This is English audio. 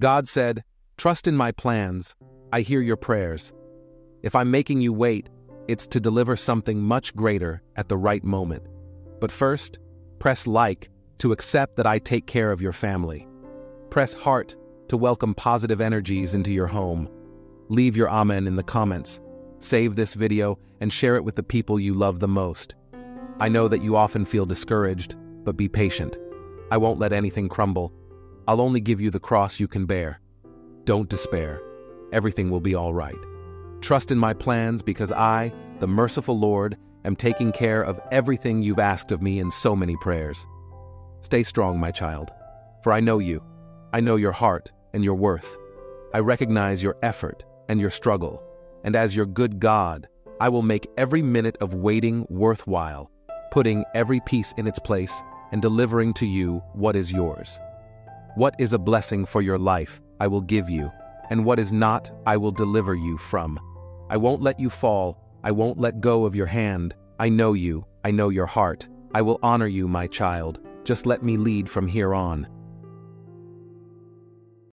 God said, Trust in my plans. I hear your prayers. If I'm making you wait, it's to deliver something much greater at the right moment. But first, press like to accept that I take care of your family. Press heart to welcome positive energies into your home. Leave your amen in the comments. Save this video and share it with the people you love the most. I know that you often feel discouraged, but be patient. I won't let anything crumble. I'll only give you the cross you can bear. Don't despair. Everything will be all right. Trust in my plans because I, the merciful Lord, am taking care of everything you've asked of me in so many prayers. Stay strong, my child, for I know you. I know your heart and your worth. I recognize your effort and your struggle, and as your good God, I will make every minute of waiting worthwhile, putting every piece in its place and delivering to you what is yours. What is a blessing for your life, I will give you, and what is not, I will deliver you from. I won't let you fall, I won't let go of your hand. I know you, I know your heart. I will honor you, my child. Just let me lead from here on.